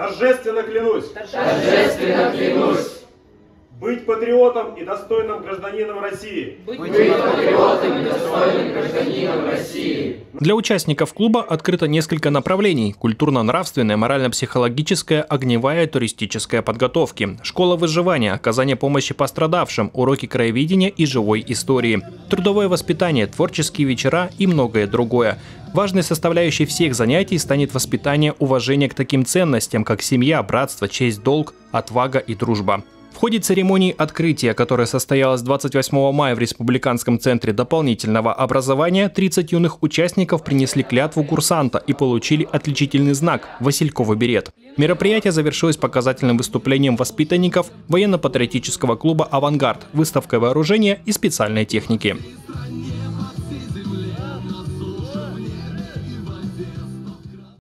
Торжественно клянусь. Торжественно клянусь быть патриотом и достойным гражданином России. быть патриотом и достойным гражданином России. Для участников клуба открыто несколько направлений – культурно-нравственная, морально-психологическая, огневая, туристическая подготовки, школа выживания, оказание помощи пострадавшим, уроки краеведения и живой истории, трудовое воспитание, творческие вечера и многое другое. Важной составляющей всех занятий станет воспитание уважения к таким ценностям, как семья, братство, честь, долг, отвага и дружба. Ходе церемонии открытия, которая состоялась 28 мая в Республиканском центре дополнительного образования, 30 юных участников принесли клятву курсанта и получили отличительный знак – Васильковый берет. Мероприятие завершилось показательным выступлением воспитанников военно-патриотического клуба «Авангард», выставкой вооружения и специальной техники.